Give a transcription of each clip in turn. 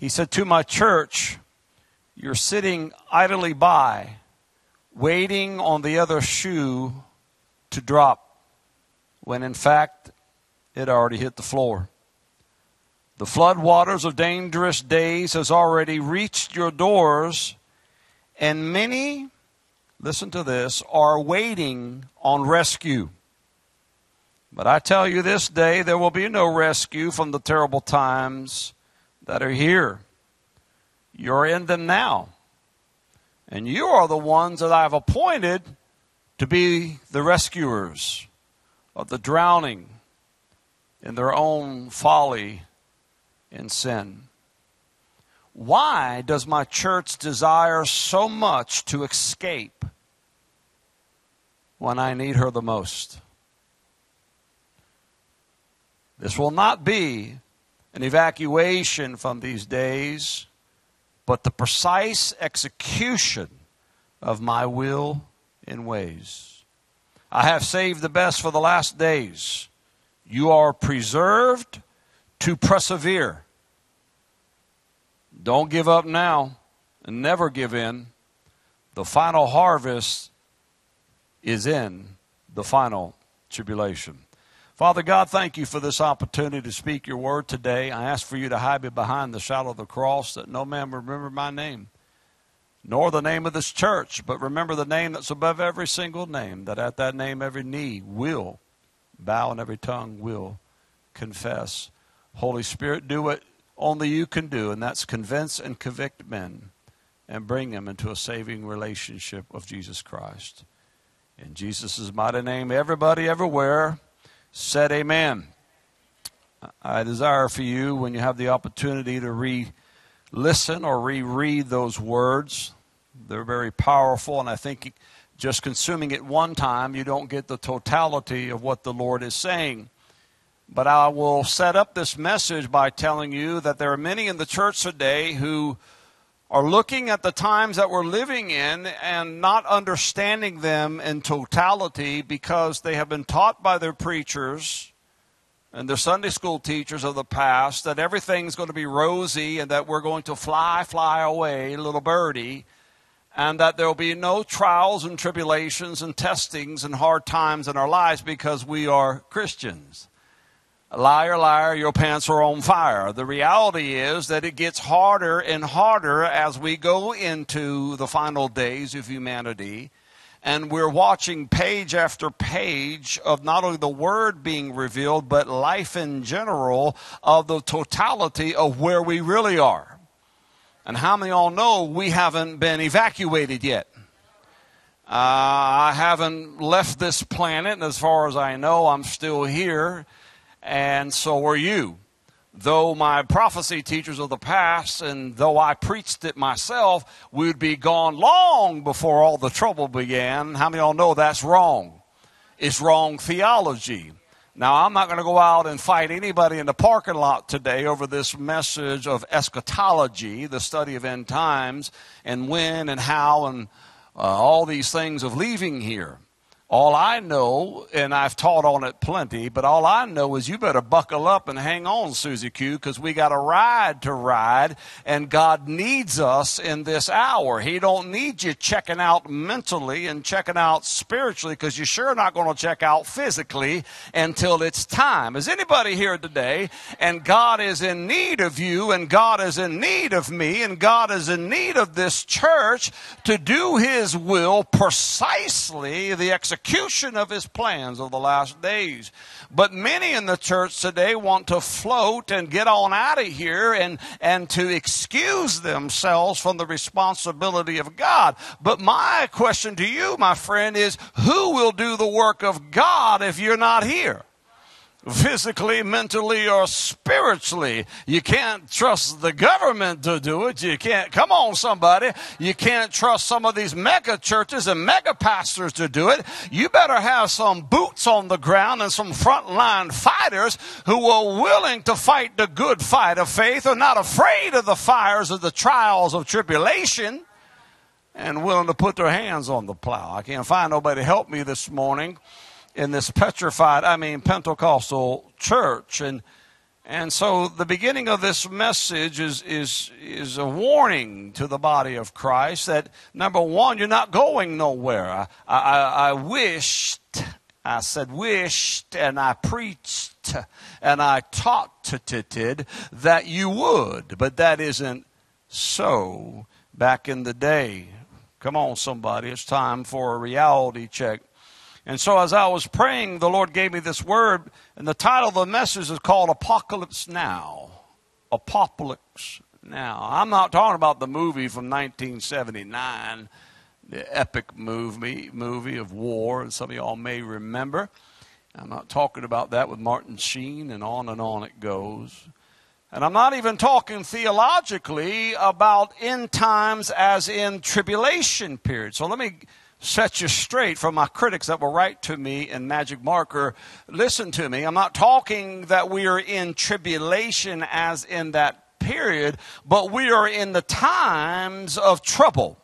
He said, To my church, you're sitting idly by, waiting on the other shoe to drop, when in fact it already hit the floor. The flood waters of dangerous days has already reached your doors, and many, listen to this, are waiting on rescue. But I tell you this day, there will be no rescue from the terrible times that are here. You're in them now. And you are the ones that I've appointed to be the rescuers of the drowning in their own folly and sin. Why does my church desire so much to escape when I need her the most? This will not be an evacuation from these days, but the precise execution of my will and ways. I have saved the best for the last days. You are preserved to persevere. Don't give up now and never give in. The final harvest is in the final tribulation. Father God, thank you for this opportunity to speak your word today. I ask for you to hide me behind the shadow of the cross that no man will remember my name, nor the name of this church, but remember the name that's above every single name, that at that name every knee will bow and every tongue will confess. Holy Spirit, do what only you can do, and that's convince and convict men and bring them into a saving relationship of Jesus Christ. In Jesus' mighty name, everybody everywhere said amen. I desire for you, when you have the opportunity to re listen or reread those words, they're very powerful, and I think just consuming it one time, you don't get the totality of what the Lord is saying. But I will set up this message by telling you that there are many in the church today who are looking at the times that we're living in and not understanding them in totality because they have been taught by their preachers and their Sunday school teachers of the past that everything's going to be rosy and that we're going to fly, fly away, little birdie, and that there will be no trials and tribulations and testings and hard times in our lives because we are Christians. Liar, liar, your pants are on fire. The reality is that it gets harder and harder as we go into the final days of humanity. And we're watching page after page of not only the word being revealed, but life in general of the totality of where we really are. And how many all know we haven't been evacuated yet? Uh, I haven't left this planet, and as far as I know, I'm still here and so are you. Though my prophecy teachers of the past, and though I preached it myself, we'd be gone long before all the trouble began. How many of y'all know that's wrong? It's wrong theology. Now, I'm not going to go out and fight anybody in the parking lot today over this message of eschatology, the study of end times, and when and how, and uh, all these things of leaving here. All I know, and I've taught on it plenty, but all I know is you better buckle up and hang on, Susie Q, because we got a ride to ride, and God needs us in this hour. He don't need you checking out mentally and checking out spiritually, because you're sure not going to check out physically until it's time. Is anybody here today? And God is in need of you, and God is in need of me, and God is in need of this church to do His will precisely the execution execution of his plans of the last days. But many in the church today want to float and get on out of here and, and to excuse themselves from the responsibility of God. But my question to you, my friend, is who will do the work of God if you're not here? Physically, mentally, or spiritually. You can't trust the government to do it. You can't, come on, somebody. You can't trust some of these mega churches and mega pastors to do it. You better have some boots on the ground and some frontline fighters who are willing to fight the good fight of faith, are not afraid of the fires of the trials of tribulation. And willing to put their hands on the plow. I can't find nobody to help me this morning in this petrified, I mean, Pentecostal church. And, And so the beginning of this message is, is, is a warning to the body of Christ that number one, you're not going nowhere. I, I, I wished, I said wished, and I preached, and I taught that you would, but that isn't so back in the day. Come on, somebody, it's time for a reality check. And so, as I was praying, the Lord gave me this word, and the title of the message is called Apocalypse Now. Apocalypse Now. I'm not talking about the movie from 1979, the epic movie, movie of war, and some of y'all may remember. I'm not talking about that with Martin Sheen, and on and on it goes. And I'm not even talking theologically about end times as in tribulation period. So let me set you straight from my critics that will write to me in magic marker. Listen to me. I'm not talking that we are in tribulation as in that period, but we are in the times of trouble.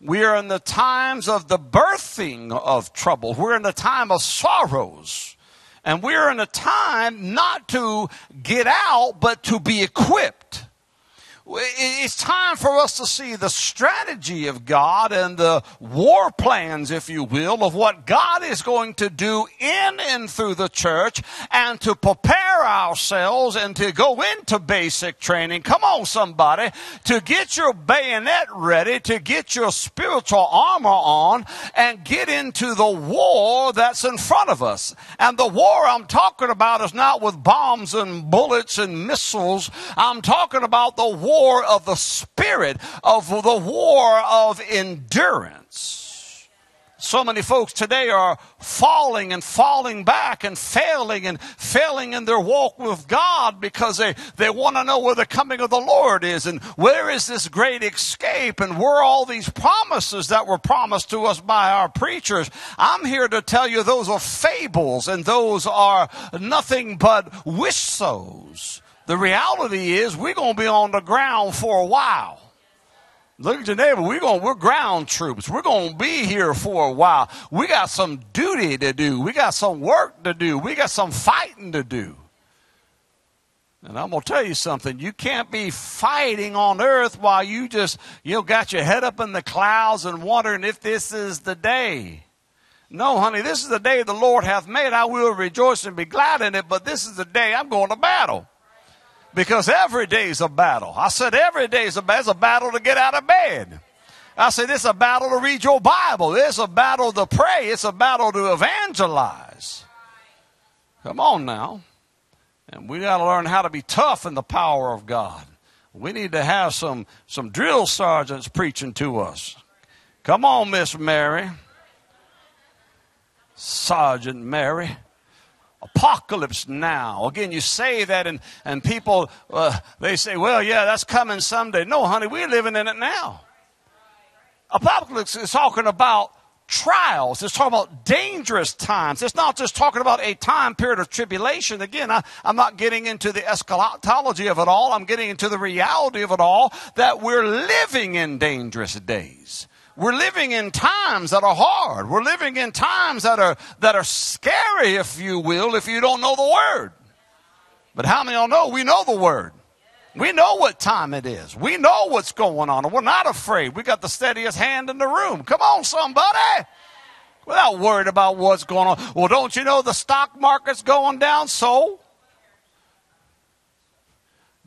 We are in the times of the birthing of trouble. We're in the time of sorrows. And we're in a time not to get out, but to be equipped. It's time for us to see the strategy of God and the war plans, if you will, of what God is going to do in and through the church and to prepare ourselves and to go into basic training. Come on, somebody, to get your bayonet ready, to get your spiritual armor on and get into the war that's in front of us. And the war I'm talking about is not with bombs and bullets and missiles. I'm talking about the war war of the spirit, of the war of endurance. So many folks today are falling and falling back and failing and failing in their walk with God because they, they want to know where the coming of the Lord is and where is this great escape and where all these promises that were promised to us by our preachers. I'm here to tell you those are fables and those are nothing but wish sows. The reality is we're going to be on the ground for a while. Look at your neighbor. We're going, we're ground troops. We're going to be here for a while. We got some duty to do. We got some work to do. We got some fighting to do. And I'm going to tell you something. You can't be fighting on earth while you just, you know, got your head up in the clouds and wondering if this is the day. No, honey, this is the day the Lord hath made. I will rejoice and be glad in it, but this is the day I'm going to battle. Because every day is a battle. I said every day is a, it's a battle to get out of bed. I said it's a battle to read your Bible. It's a battle to pray. It's a battle to evangelize. Come on now. And we got to learn how to be tough in the power of God. We need to have some, some drill sergeants preaching to us. Come on, Miss Mary. Sergeant Mary apocalypse now. Again, you say that, and, and people, uh, they say, well, yeah, that's coming someday. No, honey, we're living in it now. Apocalypse is talking about trials. It's talking about dangerous times. It's not just talking about a time period of tribulation. Again, I, am not getting into the eschatology of it all. I'm getting into the reality of it all that we're living in dangerous days. We're living in times that are hard. We're living in times that are, that are scary, if you will, if you don't know the Word. But how many of y'all know we know the Word? We know what time it is. We know what's going on, and we're not afraid. We got the steadiest hand in the room. Come on, somebody. Without worried about what's going on. Well, don't you know the stock market's going down? So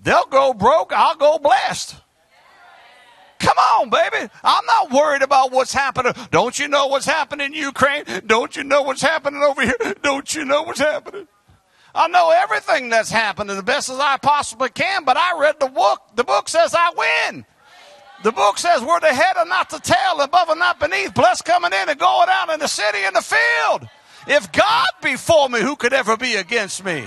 they'll go broke. I'll go blessed. Come on, baby. I'm not worried about what's happening. Don't you know what's happening in Ukraine? Don't you know what's happening over here? Don't you know what's happening? I know everything that's happening the best as I possibly can, but I read the book. The book says I win. The book says we're the head and not the tail, above and not beneath, blessed coming in and going out in the city and the field. If God be for me, who could ever be against me?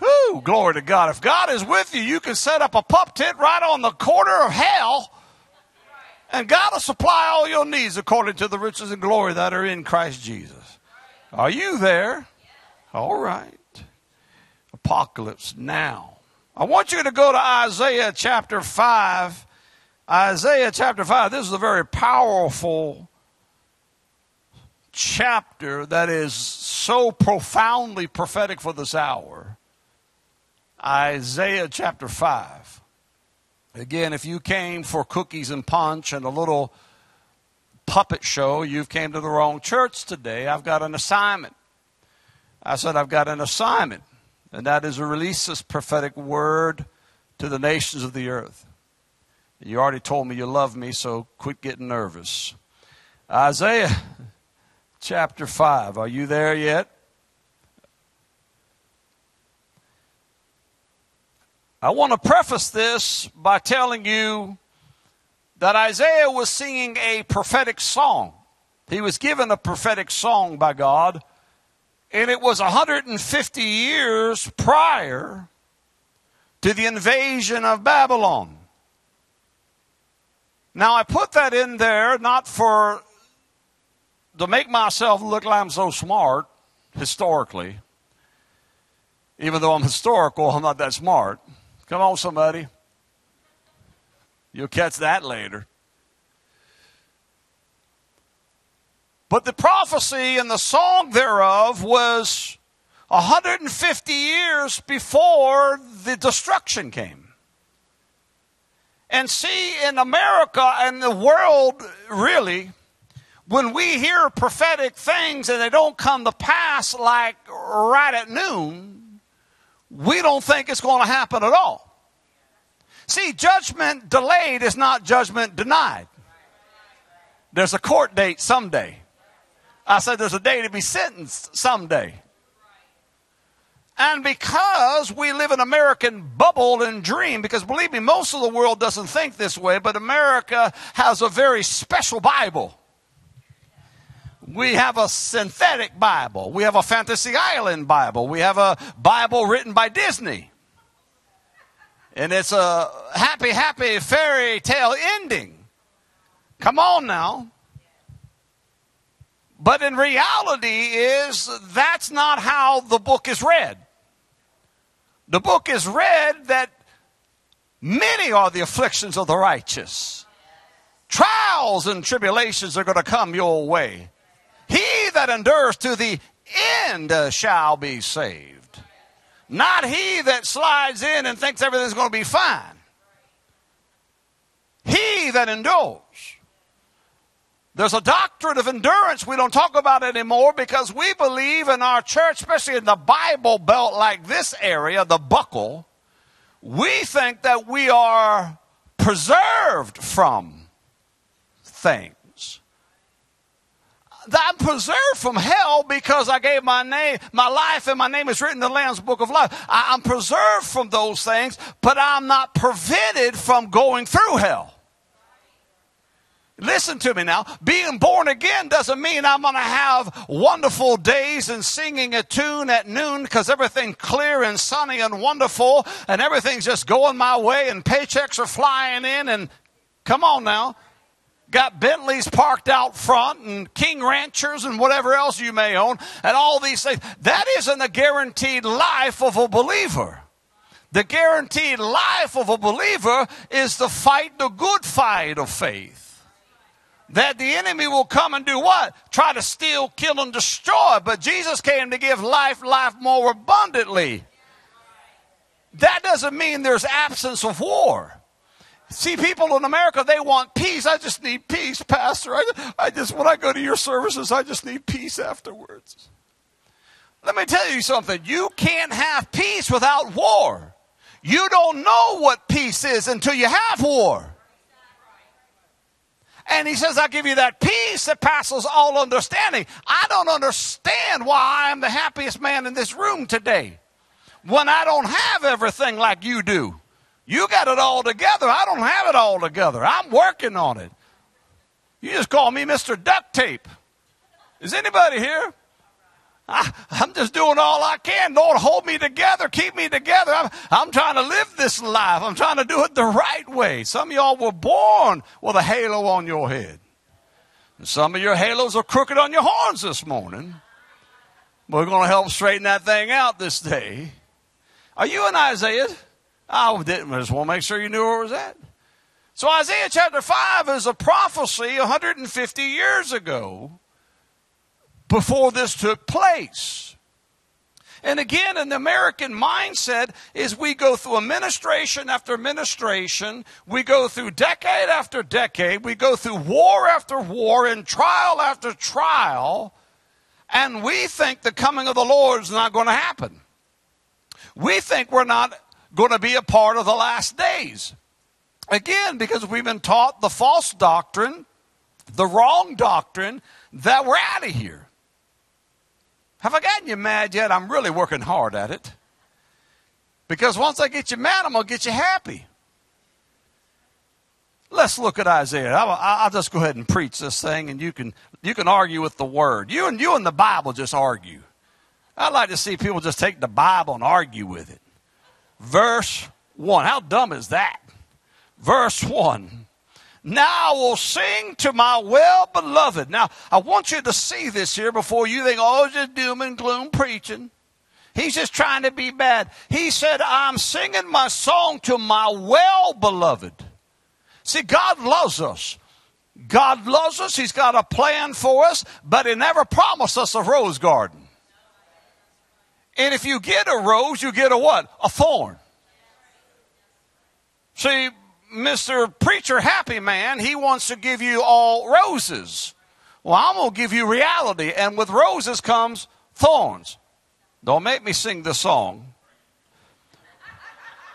Whoo, glory to God. If God is with you, you can set up a pup tent right on the corner of hell, and God will supply all your needs according to the riches and glory that are in Christ Jesus. Are you there? All right. Apocalypse now. I want you to go to Isaiah chapter 5. Isaiah chapter 5. This is a very powerful chapter that is so profoundly prophetic for this hour. Isaiah chapter 5. Again, if you came for cookies and punch and a little puppet show, you've came to the wrong church today. I've got an assignment. I said, I've got an assignment, and that is to release this prophetic word to the nations of the earth. You already told me you love me, so quit getting nervous. Isaiah chapter 5. Are you there yet? I want to preface this by telling you that Isaiah was singing a prophetic song. He was given a prophetic song by God, and it was 150 years prior to the invasion of Babylon. Now, I put that in there not for to make myself look like I'm so smart historically. Even though I'm historical, I'm not that smart. Come on, somebody. You'll catch that later. But the prophecy and the song thereof was 150 years before the destruction came. And see, in America and the world, really, when we hear prophetic things and they don't come to pass like right at noon, we don't think it's going to happen at all. See, judgment delayed is not judgment denied. There's a court date someday. I said there's a day to be sentenced someday. And because we live in American bubble and dream, because believe me, most of the world doesn't think this way, but America has a very special Bible. We have a synthetic Bible. We have a Fantasy Island Bible. We have a Bible written by Disney. And it's a happy, happy fairy tale ending. Come on now. But in reality is that's not how the book is read. The book is read that many are the afflictions of the righteous. Trials and tribulations are going to come your way. That endures to the end uh, shall be saved. Not he that slides in and thinks everything's going to be fine. He that endures. There's a doctrine of endurance we don't talk about anymore because we believe in our church, especially in the Bible belt like this area, the buckle, we think that we are preserved from things. I'm preserved from hell because I gave my name, my life, and my name is written in the Lamb's book of life. I, I'm preserved from those things, but I'm not prevented from going through hell. Listen to me now. Being born again doesn't mean I'm going to have wonderful days and singing a tune at noon because everything's clear and sunny and wonderful and everything's just going my way and paychecks are flying in and come on now got Bentleys parked out front and King Ranchers and whatever else you may own and all these things. That isn't a guaranteed life of a believer. The guaranteed life of a believer is to fight the good fight of faith. That the enemy will come and do what? Try to steal, kill, and destroy. But Jesus came to give life, life more abundantly. That doesn't mean there's absence of war. See, people in America, they want peace. I just need peace, Pastor. I, I just, when I go to your services, I just need peace afterwards. Let me tell you something. You can't have peace without war. You don't know what peace is until you have war. And he says, I'll give you that peace that passes all understanding. I don't understand why I am the happiest man in this room today when I don't have everything like you do. You got it all together. I don't have it all together. I'm working on it. You just call me Mr. Duct Tape. Is anybody here? I, am just doing all I can. Lord, hold me together. Keep me together. I'm, I'm trying to live this life. I'm trying to do it the right way. Some of y'all were born with a halo on your head. And some of your halos are crooked on your horns this morning. We're going to help straighten that thing out this day. Are you in Isaiah? I didn't I just want to make sure you knew where it was at. So Isaiah chapter 5 is a prophecy 150 years ago before this took place. And again, in the American mindset is we go through administration after administration, we go through decade after decade, we go through war after war and trial after trial, and we think the coming of the Lord is not going to happen. We think we're not going to be a part of the last days. Again, because we've been taught the false doctrine, the wrong doctrine, that we're out of here. Have I gotten you mad yet? I'm really working hard at it. Because once I get you mad, I'm going to get you happy. Let's look at Isaiah. I'll, I'll, just go ahead and preach this thing, and you can you can argue with the word. You and you and the Bible just argue. I'd like to see people just take the Bible and argue with it. Verse one. How dumb is that? Verse one. Now I will sing to my well beloved. Now, I want you to see this here before you think, oh, it's just doom and gloom preaching. He's just trying to be bad. He said, I'm singing my song to my well beloved. See, God loves us. God loves us. He's got a plan for us, but He never promised us a rose garden. And if you get a rose, you get a what? A thorn. See, Mr. Preacher Happy Man, he wants to give you all roses. Well, I'm going to give you reality. And with roses comes thorns. Don't make me sing the song.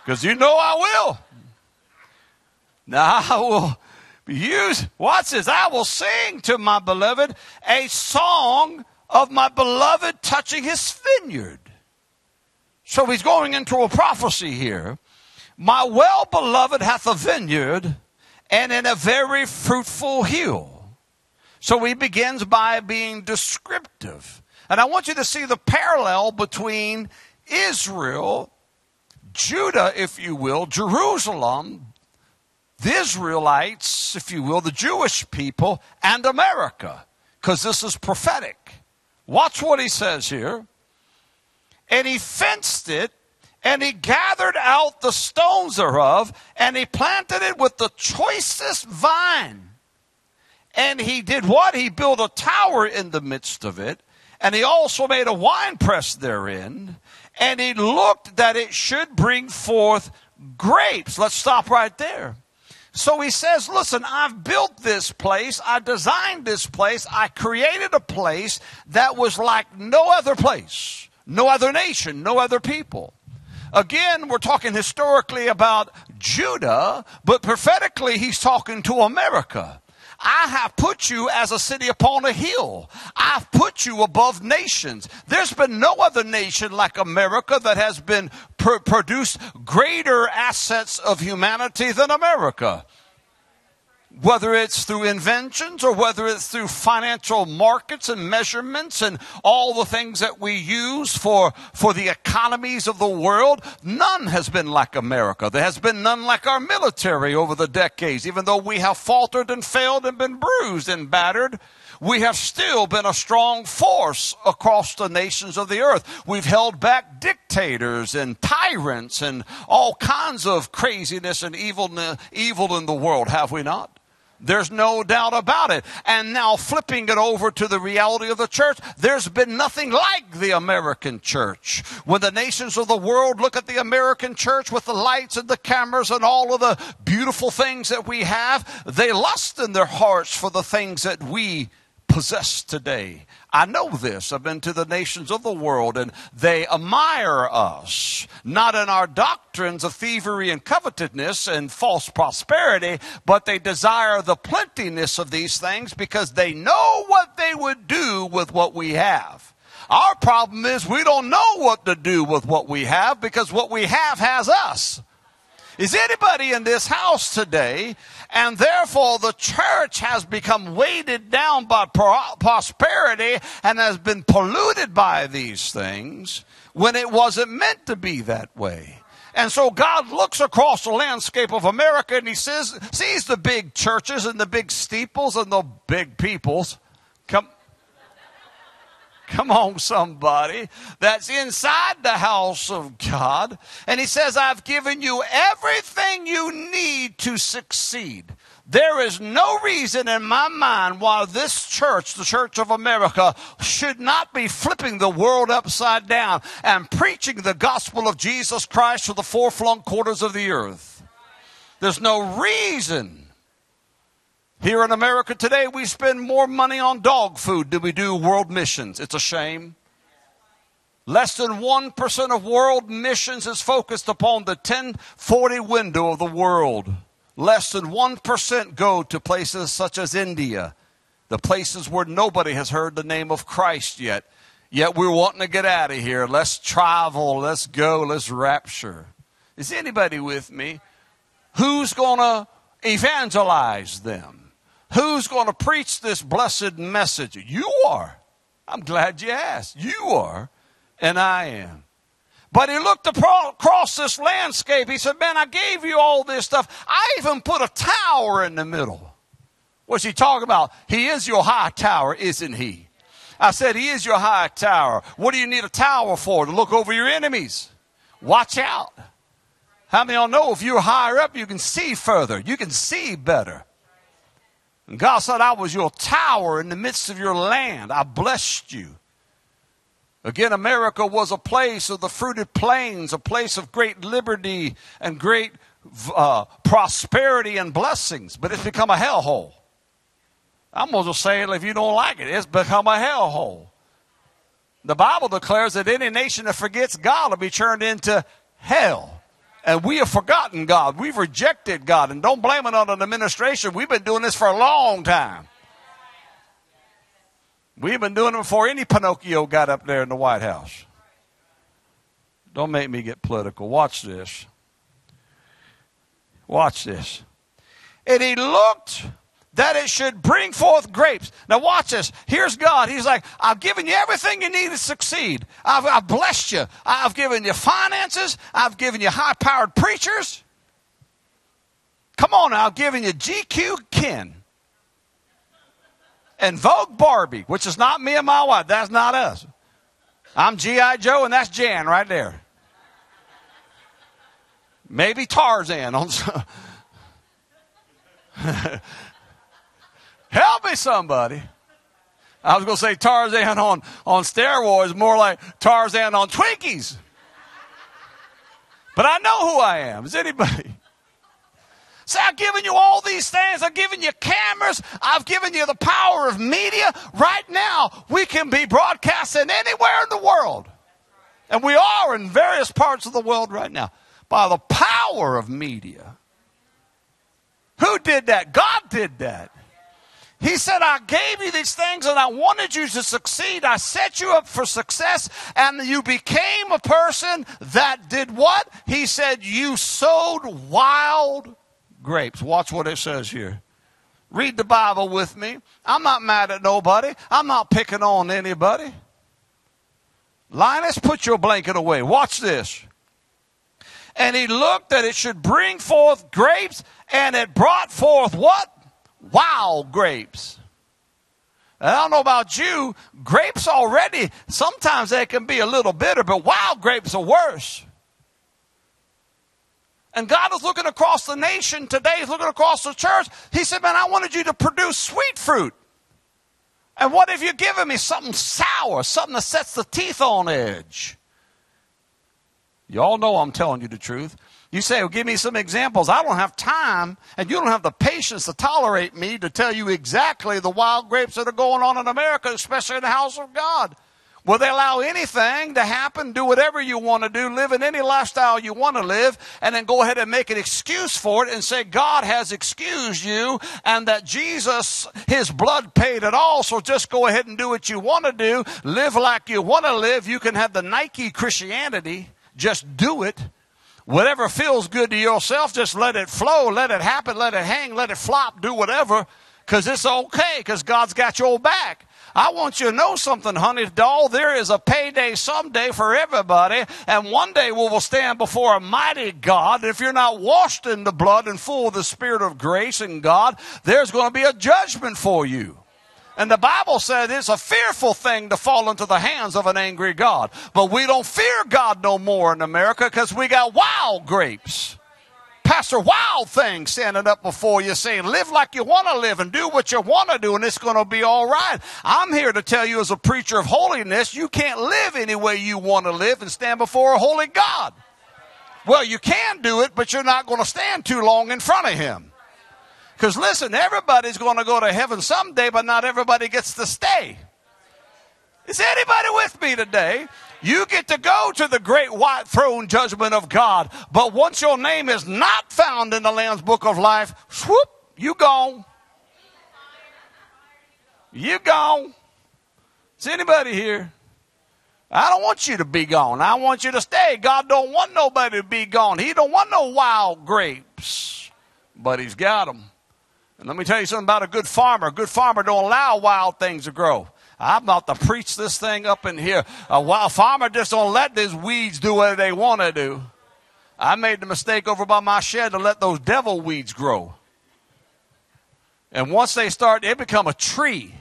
Because you know I will. Now I will use, watch this, I will sing to my beloved a song of my beloved touching his vineyard. So he's going into a prophecy here. My well beloved hath a vineyard and in a very fruitful hill. So he begins by being descriptive. And I want you to see the parallel between Israel, Judah, if you will, Jerusalem, the Israelites, if you will, the Jewish people, and America, because this is prophetic. Watch what he says here. And he fenced it and he gathered out the stones thereof, and he planted it with the choicest vine. And he did what? He built a tower in the midst of it, and he also made a winepress therein, and he looked that it should bring forth grapes. Let's stop right there. So he says, Listen, I've built this place, I designed this place, I created a place that was like no other place, no other nation, no other people. Again, we're talking historically about Judah, but prophetically, he's talking to America. I have put you as a city upon a hill. I've put you above nations. There's been no other nation like America that has been pr- produced greater assets of humanity than America whether it's through inventions or whether it's through financial markets and measurements and all the things that we use for, for the economies of the world, none has been like America. There has been none like our military over the decades. Even though we have faltered and failed and been bruised and battered, we have still been a strong force across the nations of the earth. We've held back dictators and tyrants and all kinds of craziness and evil, evil in the world, have we not? There's no doubt about it. And now flipping it over to the reality of the church, there's been nothing like the American church. When the nations of the world look at the American church with the lights and the cameras and all of the beautiful things that we have, they lust in their hearts for the things that we possess today. I know this. I've been to the nations of the world and they admire us, not in our doctrines of thievery and covetousness and false prosperity, but they desire the plentiness of these things because they know what they would do with what we have. Our problem is we don't know what to do with what we have because what we have has us. Is anybody in this house today and therefore the church has become weighted down by prosperity and has been polluted by these things when it wasn't meant to be that way. And so God looks across the landscape of America and he says, sees the big churches and the big steeples and the big peoples. Come, on, somebody. That's inside the house of God. And he says, I've given you everything you need to succeed. There is no reason in my mind why this church, the Church of America, should not be flipping the world upside down and preaching the gospel of Jesus Christ to the four flung quarters of the earth. There's no reason. Here in America today, we spend more money on dog food than we do world missions. It's a shame. Less than 1% of world missions is focused upon the 1040 window of the world. Less than 1% go to places such as India, the places where nobody has heard the name of Christ yet. Yet we're wanting to get out of here. Let's travel. Let's go. Let's rapture. Is anybody with me? Who's going to evangelize them? Who's going to preach this blessed message? You are. I'm glad you asked. You are, and I am. But he looked across this landscape. He said, Man, I gave you all this stuff. I even put a tower in the middle. What's he talking about? He is your high tower, isn't he? I said, He is your high tower. What do you need a tower for? To look over your enemies. Watch out. How many of y'all know if you're higher up, you can see further? You can see better. God said, I was your tower in the midst of your land. I blessed you. Again, America was a place of the fruited plains, a place of great liberty and great uh, prosperity and blessings, but it's become a hellhole. I'm going to say it if you don't like it, it's become a hellhole. The Bible declares that any nation that forgets God will be turned into hell. And we have forgotten God. We've rejected God. And don't blame it on an administration. We've been doing this for a long time. We've been doing it before any Pinocchio got up there in the White House. Don't make me get political. Watch this. Watch this. And he looked that it should bring forth grapes. Now, watch this. Here's God. He's like, I've given you everything you need to succeed. I've, I've blessed you. I've given you finances. I've given you high powered preachers. Come on I've given you GQ Ken and Vogue Barbie, which is not me and my wife. That's not us. I'm G.I. Joe, and that's Jan right there. Maybe Tarzan on. Help me, somebody. I was going to say Tarzan on, on steroids, more like Tarzan on Twinkies. But I know who I am. Is anybody? Say, I've given you all these things. I've given you cameras. I've given you the power of media. Right now, we can be broadcasting anywhere in the world. And we are in various parts of the world right now by the power of media. Who did that? God did that. He said, I gave you these things and I wanted you to succeed. I set you up for success and you became a person that did what? He said, you sowed wild grapes. Watch what it says here. Read the Bible with me. I'm not mad at nobody. I'm not picking on anybody. Linus, put your blanket away. Watch this. And he looked that it should bring forth grapes, and it brought forth what? Wild grapes. I don't know about you, grapes already, sometimes they can be a little bitter, but wild grapes are worse. And God is looking across the nation today, He's looking across the church. He said, Man, I wanted you to produce sweet fruit. And what if you're giving me something sour, something that sets the teeth on edge? Y'all know I'm telling you the truth. You say, well, give me some examples. I don't have time, and you don't have the patience to tolerate me to tell you exactly the wild grapes that are going on in America, especially in the house of God. Will they allow anything to happen? Do whatever you want to do, live in any lifestyle you want to live, and then go ahead and make an excuse for it and say God has excused you and that Jesus, His blood paid it all, so just go ahead and do what you want to do, live like you want to live. You can have the Nike Christianity, just do it. Whatever feels good to yourself, just let it flow, let it happen, let it hang, let it flop, do whatever, because it's okay, because God's got your back. I want you to know something, honey doll. There is a payday someday for everybody, and one day we will stand before a mighty God. If you're not washed in the blood and full of the Spirit of grace and God, there's going to be a judgment for you. And the Bible said it's a fearful thing to fall into the hands of an angry God. But we don't fear God no more in America because we got wild grapes Pastor Wild thing standing up before you saying, live like you want to live and do what you want to do and it's going to be all right. I'm here to tell you as a preacher of holiness, you can't live any way you want to live and stand before a holy God. Well, you can do it, but you're not going to stand too long in front of Him. Because listen, everybody's going to go to heaven someday, but not everybody gets to stay. Is anybody with me today? You get to go to the great white throne judgment of God. But once your name is not found in the Lamb's book of life, swoop, you gone. You gone. Is anybody here? I don't want you to be gone. I want you to stay. God don't want nobody to be gone. He don't want no wild grapes. But he's got them. And let me tell you something about a good farmer. A good farmer don't allow wild things to grow. I'm about to preach this thing up in here. A wild farmer just don't let these weeds do what they want to do. I made the mistake over by my shed to let those devil weeds grow. And once they start, they become a tree.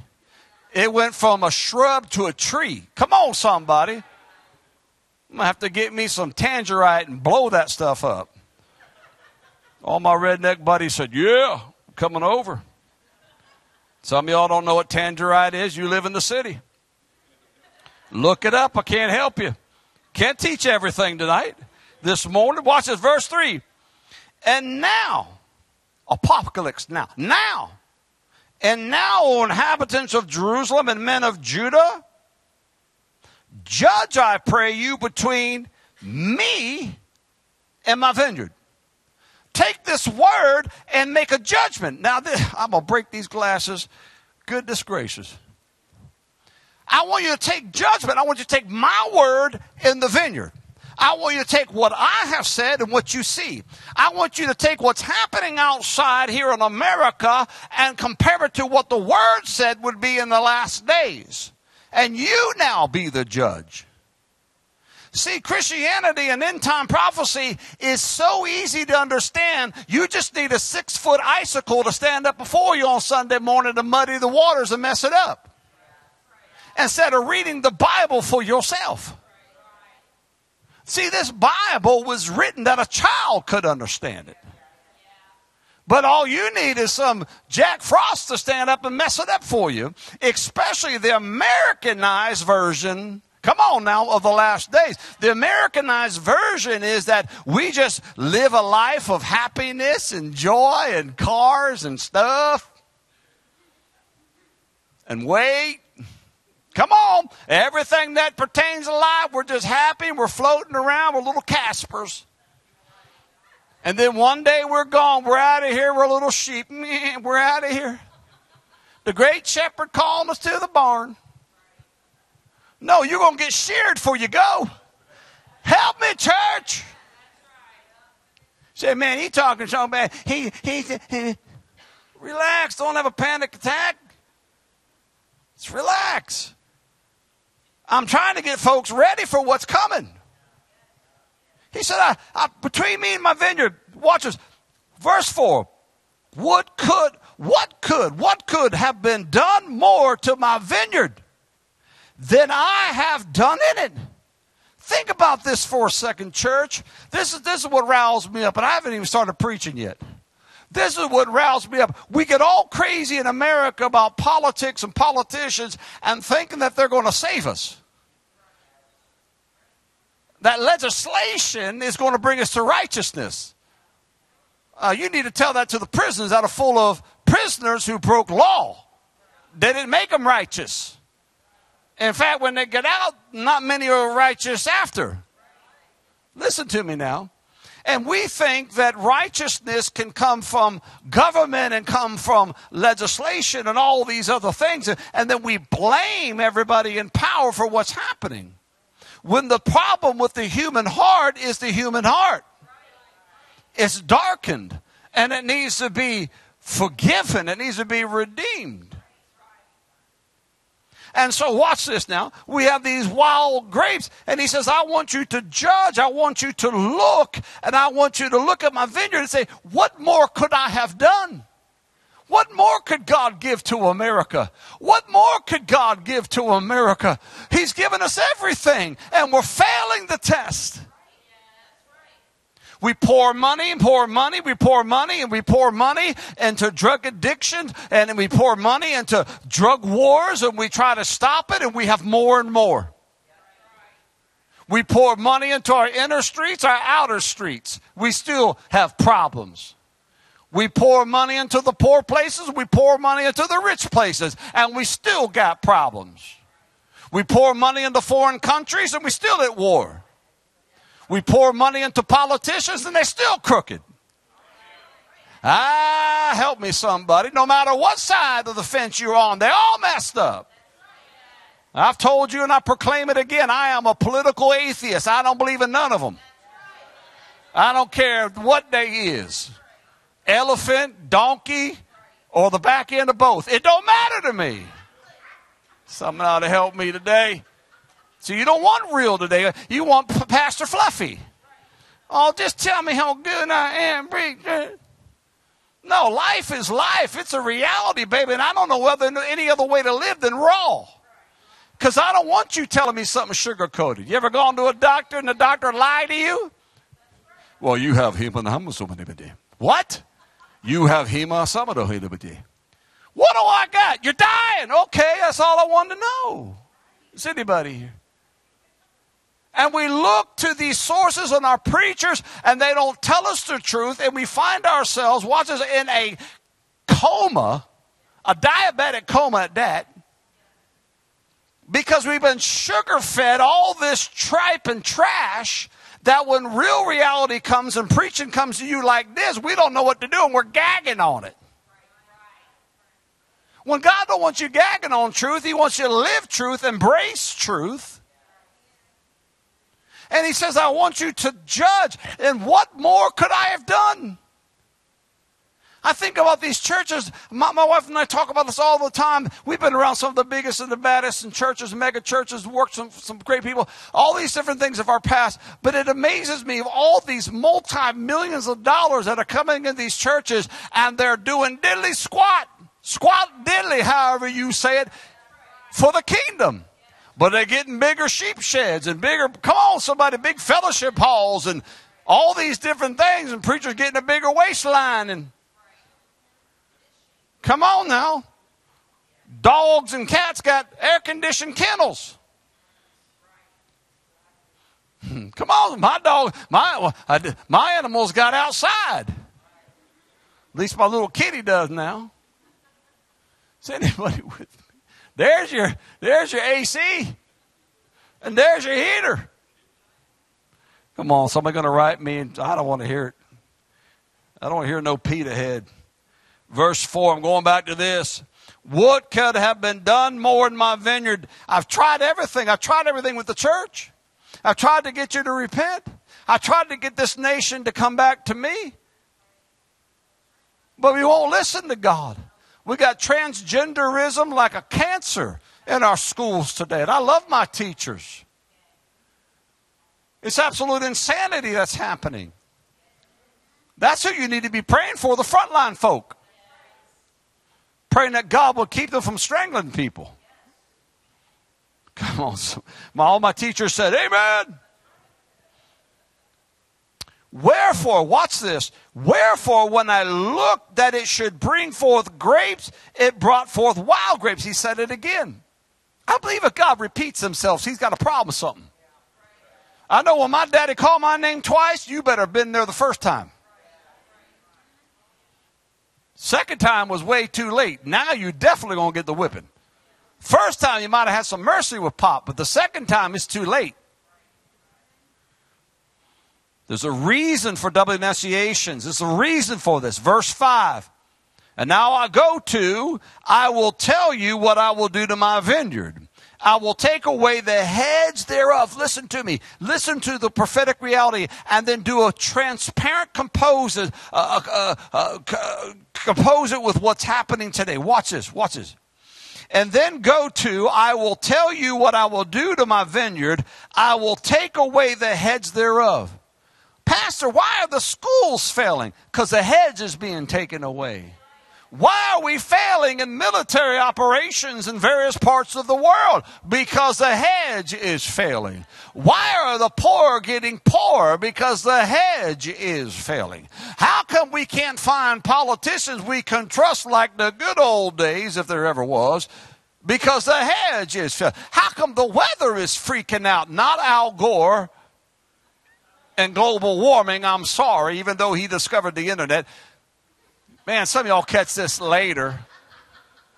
It went from a shrub to a tree. Come on, somebody. I'm going to have to get me some Tannerite and blow that stuff up. All my redneck buddies said, Yeah, coming over. Some of y'all don't know what Tannerite is. You live in the city. Look it up. I can't help you. Can't teach everything tonight. This morning, watch this, verse 3. And now, apocalypse now, now, and now, O inhabitants of Jerusalem and men of Judah, judge, I pray you, between me and my vineyard take this word and make a judgment. Now, this, I'm going to break these glasses. Goodness gracious. I want you to take judgment. I want you to take my word in the vineyard. I want you to take what I have said and what you see. I want you to take what's happening outside here in America and compare it to what the Word said would be in the last days. And you now be the judge. See, Christianity and end time prophecy is so easy to understand. You just need a six foot icicle to stand up before you on Sunday morning to muddy the waters and mess it up. Instead of reading the Bible for yourself. See, this Bible was written that a child could understand it. But all you need is some Jack Frost to stand up and mess it up for you, especially the Americanized version Come on now, of the last days. The Americanized version is that we just live a life of happiness and joy and cars and stuff. And wait. Come on. Everything that pertains to life, we're just happy. We're floating around. We're little Caspers. And then one day we're gone. We're out of here. We're little sheep. We're out of here. The great shepherd called us to the barn. No, you're going to get sheared before you go. Help me, church. Say, man, he talking so bad. He, he, he, relax. Don't have a panic attack. Just relax. I'm trying to get folks ready for what's coming. He said, I, I, between me and my vineyard, watch this. Verse 4. What could, what could, what could have been done more to my vineyard than I have done in it. Think about this for a second, church. This is, this is what riles me up, and I haven't even started preaching yet. This is what riles me up. We get all crazy in America about politics and politicians and thinking that they're going to save us. That legislation is going to bring us to righteousness. Uh, you need to tell that to the prisons that are full of prisoners who broke law. They didn't make them righteous. In fact, when they get out, not many are righteous after. Listen to me now. And we think that righteousness can come from government and come from legislation and all these other things. And then we blame everybody in power for what's happening. When the problem with the human heart is the human heart, it's darkened and it needs to be forgiven, it needs to be redeemed. And so watch this now. We have these wild grapes. And he says, I want you to judge. I want you to look. And I want you to look at my vineyard and say, what more could I have done? What more could God give to America? What more could God give to America? He's given us everything and we're failing the test. We pour money and pour money, we pour money and we pour money into drug addiction and we pour money into drug wars and we try to stop it and we have more and more. We pour money into our inner streets, our outer streets. We still have problems. We pour money into the poor places, we pour money into the rich places, and we still got problems. We pour money into foreign countries and we still at war. We pour money into politicians and they're still crooked. Ah, help me somebody. No matter what side of the fence you're on, they're all messed up. I've told you and I proclaim it again. I am a political atheist. I don't believe in none of them. I don't care what day is. Elephant, donkey, or the back end of both. It don't matter to me. Something ought to help me today. So you don't want real today. You want Pastor Fluffy. Oh, just tell me how good I am. No, life is life. It's a reality, baby. And I don't know whether any other way to live than raw. Because I don't want you telling me something sugar coated. You ever gone to a doctor and the doctor lied to you? Well, you have hema What? You have oh, hema what do I got? You're dying. Okay, that's all I wanted to know. Is anybody here? And we look to these sources and our preachers, and they don't tell us the truth, and we find ourselves, watch us, in a coma, a diabetic coma at that, because we've been sugar fed all this tripe and trash that when real reality comes and preaching comes to you like this, we don't know what to do and we're gagging on it. When God don't want you gagging on truth, He wants you to live truth, embrace truth. And He says, I want you to judge. And what more could I have done? I think about these churches. My, my, wife and I talk about this all the time. We've been around some of the biggest and the baddest and churches, mega churches, worked some, some great people, all these different things of our past. But it amazes me of all these multi millions of dollars that are coming in these churches and they're doing diddly squat squat diddly, however you say it, for the kingdom. But they're getting bigger sheep sheds and bigger, come on, somebody, big fellowship halls and all these different things, and preachers getting a bigger waistline. And come on now. Dogs and cats got air conditioned kennels. Hmm, come on, my dog, my, my animals got outside. At least my little kitty does now. Is anybody with me? There's your, there's your AC. And there's your heater. Come on, somebody going to write me? And I don't want to hear it. I don't want to hear no Pete ahead. Verse 4, I'm going back to this. What could have been done more in my vineyard? I've tried everything. I've tried everything with the church. I've tried to get you to repent. I tried to get this nation to come back to me. But we won't listen to God. We got transgenderism like a cancer in our schools today. And I love my teachers. It's absolute insanity that's happening. That's who you need to be praying for, the frontline folk. Praying that God will keep them from strangling people. Come on. My, all my teachers said, Amen. Wherefore, watch this. Wherefore, when I looked that it should bring forth grapes, it brought forth wild grapes. He said it again. I believe if God repeats himself, he's got a problem with something. I know when my daddy called my name twice, you better have been there the first time. Second time was way too late. Now you're definitely going to get the whipping. First time you might have had some mercy with Pop, but the second time it's too late. There's a reason for double enunciations. There's a reason for this. Verse 5. And now I go to, I will tell you what I will do to my vineyard. I will take away the heads thereof. Listen to me. Listen to the prophetic reality and then do a transparent compose, uh, uh, uh, compose it with what's happening today. Watch this. Watch this. And then go to, I will tell you what I will do to my vineyard. I will take away the heads thereof. Pastor, why are the schools failing? Because the hedge is being taken away. Why are we failing in military operations in various parts of the world? Because the hedge is failing. Why are the poor getting poorer? Because the hedge is failing. How come we can't find politicians we can trust like the good old days, if there ever was? Because the hedge is failing. How come the weather is freaking out? Not Al Gore and global warming, I'm sorry, even though he discovered the internet. Man, some of y'all catch this later.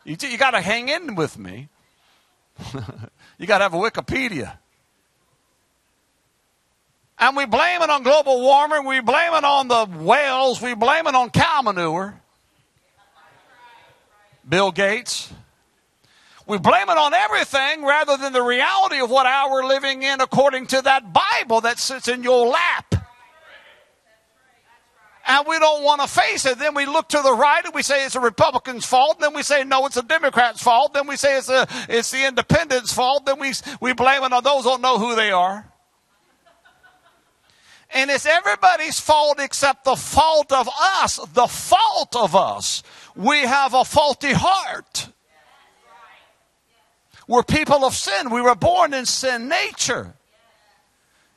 You, you got to hang in with me. you got to have a Wikipedia. And we blame it on global warming. We blame it on the whales. We blame it on cow manure. Bill Gates. We blame it on everything rather than the reality of what hour we're living in according to that Bible that sits in your lap and we don't want to face it. Then we look to the right and we say it's a Republican's fault. Then we say no, it's a Democrat's fault. Then we say it's a it's the independents' fault. Then we we blame it on those who don't know who they are. And it's everybody's fault except the fault of us. The fault of us. We have a faulty heart. We're people of sin. We were born in sin nature.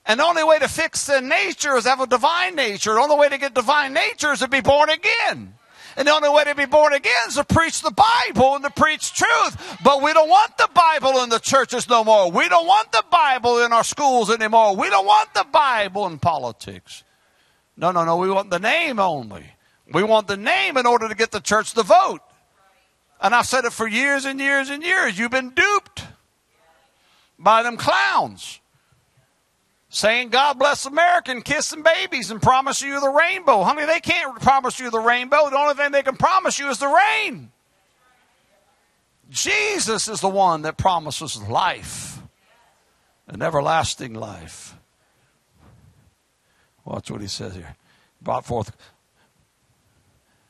And the only way to fix the nature is have a divine nature. The only way to get divine nature is to be born again. And the only way to be born again is to preach the Bible and to preach truth. But we don't want the Bible in the churches no more. We don't want the Bible in our schools anymore. We don't want the Bible in politics. No, no, no. We want the name only. We want the name in order to get the church to vote. And I've said it for years and years and years. You've been duped by them clowns saying God bless America and kissing babies and promise you the rainbow. Honey, they can't promise you the rainbow. The only thing they can promise you is the rain. Jesus is the one that promises life, an everlasting life. Watch what he says here. Brought forth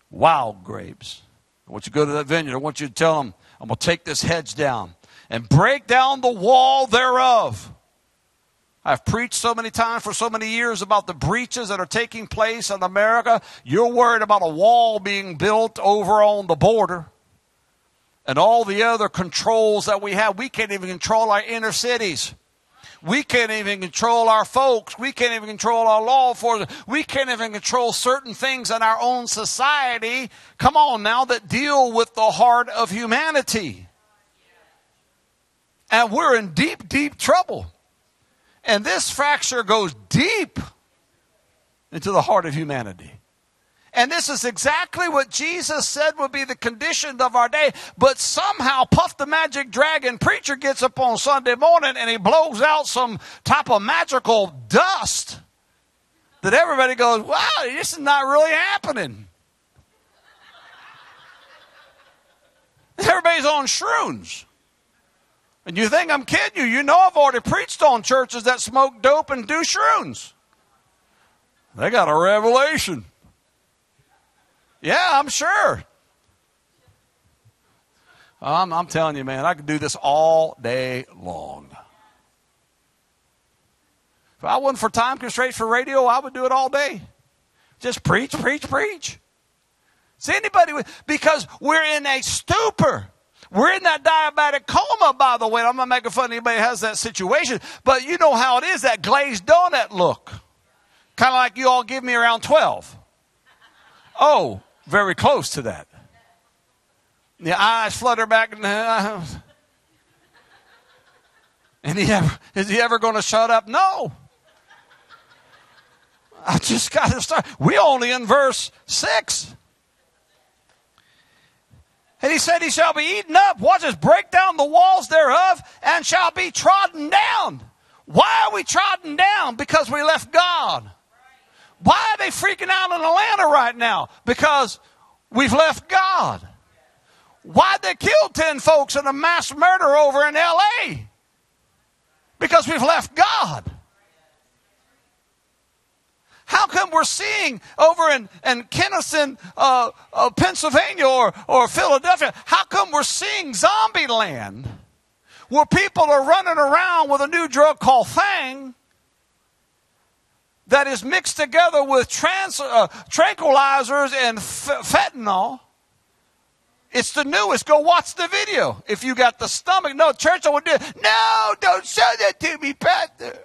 wild grapes. I want you to go to that vineyard. I want you to tell them, I'm going to take this hedge down and break down the wall thereof I've preached so many times for so many years about the breaches that are taking place in America. You're worried about a wall being built over on the border and all the other controls that we have. We can't even control our inner cities. We can't even control our folks. We can't even control our law enforcement. We can't even control certain things in our own society. Come on now, that deal with the heart of humanity. And we're in deep, deep trouble. And this fracture goes deep into the heart of humanity. And this is exactly what Jesus said would be the condition of our day. But somehow Puff the Magic Dragon preacher gets up on Sunday morning and he blows out some type of magical dust that everybody goes, wow, this is not really happening. Everybody's on shrooms. And you think I'm kidding you? You know I've already preached on churches that smoke dope and do shrooms. They got a revelation. Yeah, I'm sure. I'm, I'm telling you, man, I could do this all day long. If I wasn't for time constraints for radio, I would do it all day. Just preach, preach, preach. See anybody? Because we're in a stupor. We're in that diabetic coma, by the way. I'm not making fun of anybody has that situation, but you know how it is that glazed donut look. Kind of like you all give me around 12. Oh, very close to that. The eyes flutter back. And, and he ever, is he ever going to shut up? No. I just got to start. We only in verse 6. And he said, He shall be eaten up. Watch us break down the walls thereof and shall be trodden down. Why are we trodden down? Because we left God. Why are they freaking out in Atlanta right now? Because we've left God. Why'd they kill 10 folks in a mass murder over in LA? Because we've left God. How come we're seeing over in, in Kensington, uh, uh, Pennsylvania or, or Philadelphia, how come we're seeing zombie land where people are running around with a new drug called Thang that is mixed together with trans, uh, tranquilizers and f- fentanyl It's the newest. Go watch the video. If you got the stomach, no, church I would do it. No, don't show that to me, Pastor.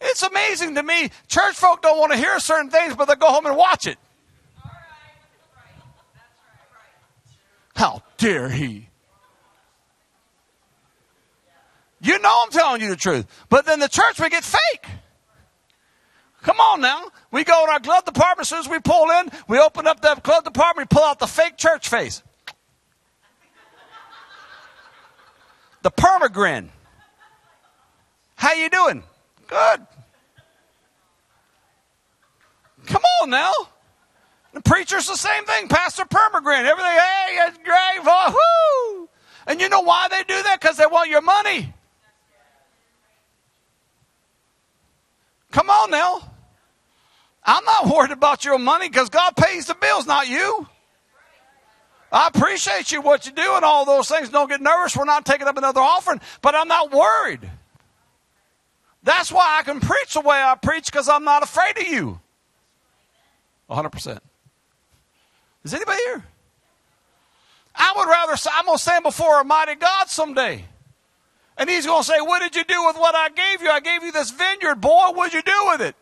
It's amazing to me. Church folk don't want to hear certain things, but they go home and watch it. How dare he? You know I'm telling you the truth. But then the church, we get fake. Come on now. We go in our glove department, as soon as we pull in, we open up the glove department, we pull out the fake church face. The permagrin. How you doing? Good. Come on now. The preacher's the same thing. Pastor Permagrin. Everything, hey, it's great. Woo! And you know why they do that? Because they want your money. Come on now. I'm not worried about your money because God pays the bills, not you. I appreciate you, what you do, and all those things. Don't get nervous. We're not taking up another offering, but I'm not worried. That's why I can preach the way I preach because I'm not afraid of you. 100%. Is anybody here? I would rather, I'm going to stand before a mighty God someday. And he's going to say, What did you do with what I gave you? I gave you this vineyard, boy. What did you do with it?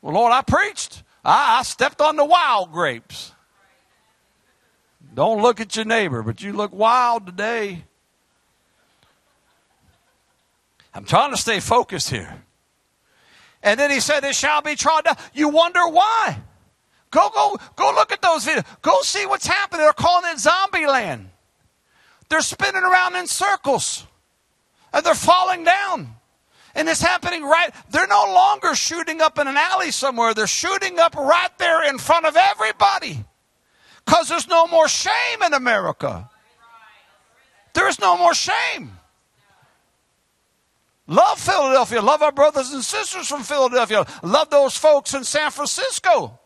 Well, Lord, I preached. I, I stepped on the wild grapes. Don't look at your neighbor, but you look wild today. I'm trying to stay focused here. And then he said, It shall be trodden down. You wonder why. Go, go, go look at those videos. Go see what's happening. They're calling it zombie land. They're spinning around in circles. And they're falling down. And it's happening right. They're no longer shooting up in an alley somewhere. They're shooting up right there in front of everybody. Because there's no more shame in America. There's no more shame. Love Philadelphia. Love our brothers and sisters from Philadelphia. Love those folks in San Francisco.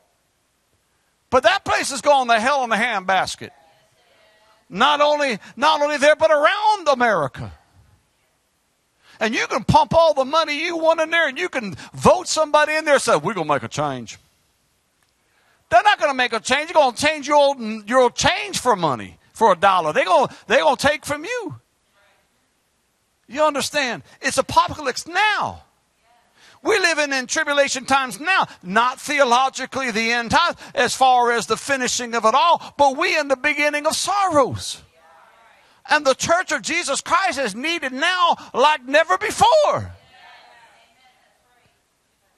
But that place is going to hell in the handbasket. Not only, not only there, but around America. And you can pump all the money you want in there and you can vote somebody in there and say, we're going to make a change. They're not going to make a change. They're going to change your old, your old change for money, for a dollar. They're going, they're going to take from you. You understand? It's apocalypse now. We're living in tribulation times now, not theologically the end time as far as the finishing of it all, but we in the beginning of sorrows. And the church of Jesus Christ is needed now like never before.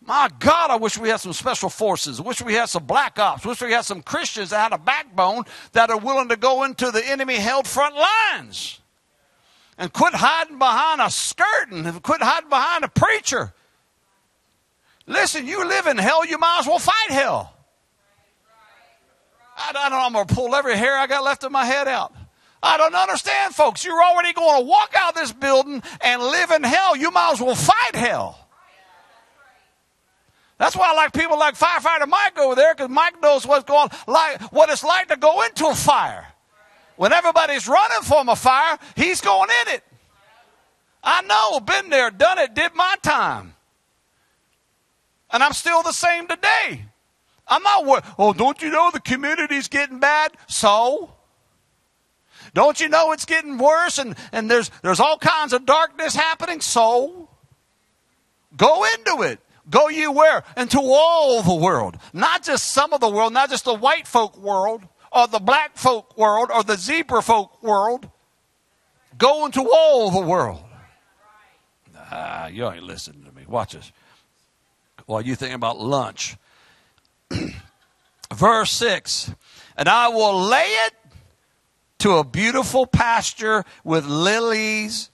My God, I wish we had some special forces. I wish we had some black ops. I wish we had some Christians that had a backbone that are willing to go into the enemy held front lines and quit hiding behind a skirt and quit hiding behind a preacher. Listen, you live in hell, you might as well fight hell. I, don't know, I'm going to pull every hair I got left in my head out. I don't understand, folks. You're already going to walk out of this building and live in hell. You might as well fight hell. That's why I like people like firefighter Mike over there because Mike knows what's going like what it's like to go into a fire. When everybody's running from a fire, he's going in it. I know, been there, done it, did my time. And I'm still the same today. I'm not worried. Oh, don't you know the community's getting bad? So? Don't you know it's getting worse and, and there's, there's all kinds of darkness happening? So? Go into it. Go you where? Into all the world. Not just some of the world, not just the white folk world or the black folk world or the zebra folk world. Go into all the world. Ah, you ain't listening to me. Watch this. While you think about lunch. Verse 6 And I will lay it to a beautiful pasture with lilies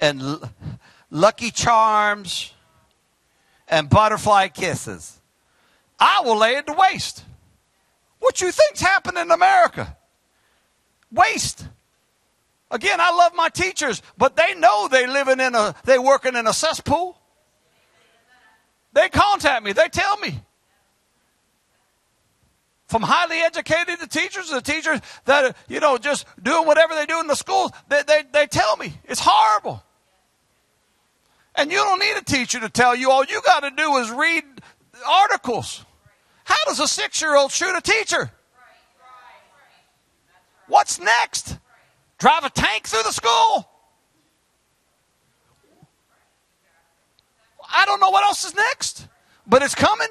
and l- lucky charms and butterfly kisses. I will lay it to waste. What you think's happening in America? Waste. Again, I love my teachers, but they know they living in a they working in a cesspool. They contact me, they tell me. From highly educated to teachers to teachers that are, you know, just doing whatever they do in the schools, they, they, they tell me it's horrible. And you don't need a teacher to tell you. All you got to do is read articles. How does a six year old shoot a teacher? What's next? Drive a tank through the school? I don't know what else is next, but it's coming.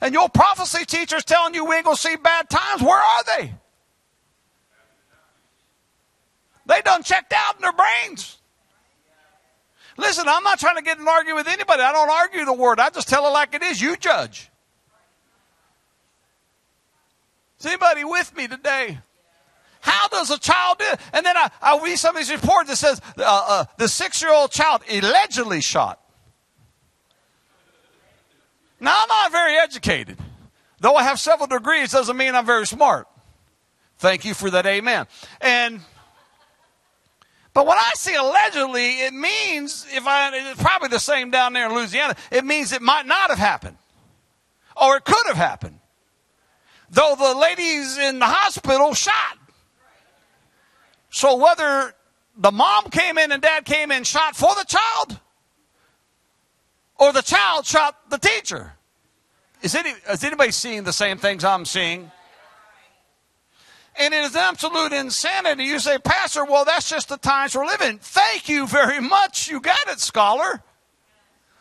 And your prophecy teacher's telling you we ain't going to see bad times. Where are they? They done checked out in their brains. Listen, I'm not trying to get an argument with anybody. I don't argue the word. I just tell it like it is. You judge. Is anybody with me today? How does a child do it? And then I, I read some of these reports that says uh, uh, the six-year-old child allegedly shot. Now, I'm not very educated. Though I have several degrees doesn't mean I'm very smart. Thank you for that amen. And but when I see allegedly, it means if I it's probably the same down there in Louisiana, it means it might not have happened. Or it could have happened. Though the ladies in the hospital shot. So whether the mom came in and dad came in shot for the child, or the child shot the teacher. Is, any, is anybody seeing the same things I'm seeing? And it is absolute insanity. You say, Pastor, well, that's just the times we're living. Thank you very much. You got it, scholar.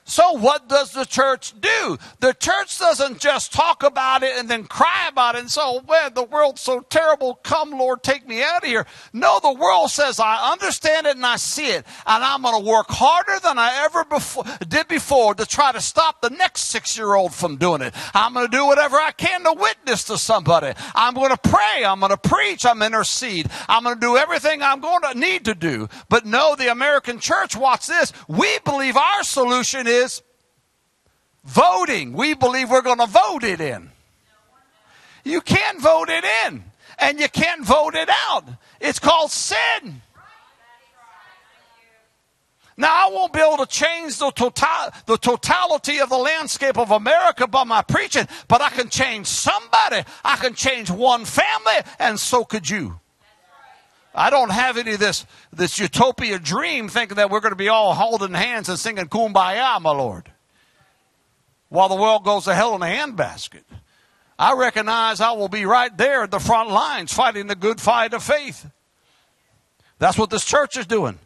So, what does the church do? The church doesn't just talk about it and then cry about it and say, oh, well, the world's so terrible. Come, Lord, take me out of here. No, the world says, I understand it and I see it. And I'm going to work harder than I ever before, did before to try to stop the next six year old from doing it. I'm going to do whatever I can to witness to somebody. I'm going to pray. I'm going to preach. I'm going to intercede. I'm going to do everything I'm going to need to do. But no, the American church, watch this. We believe our solution is voting. We believe we're going to vote it in. You can't vote it in, and you can't vote it out. It's called sin. Now, I won't be able to change the, total, the totality of the landscape of America by my preaching, but I can change somebody. I can change one family, and so could you. I don't have any of this, this utopia dream thinking that we're going to be all holding hands and singing kumbaya, my Lord, while the world goes to hell in a handbasket. I recognize I will be right there at the front lines fighting the good fight of faith. That's what this church is doing.